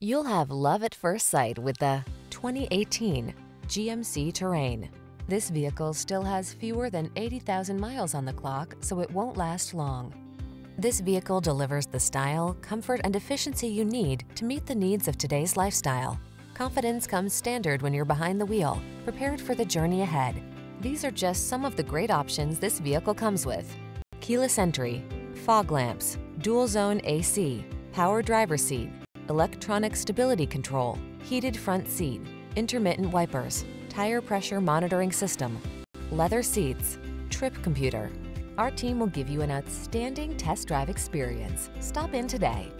You'll have love at first sight with the 2018 GMC Terrain. This vehicle still has fewer than 80,000 miles on the clock, so it won't last long. This vehicle delivers the style, comfort, and efficiency you need to meet the needs of today's lifestyle. Confidence comes standard when you're behind the wheel, prepared for the journey ahead. These are just some of the great options this vehicle comes with. Keyless entry, fog lamps, dual zone AC, power driver seat, electronic stability control, heated front seat, intermittent wipers, tire pressure monitoring system, leather seats, trip computer. Our team will give you an outstanding test drive experience. Stop in today.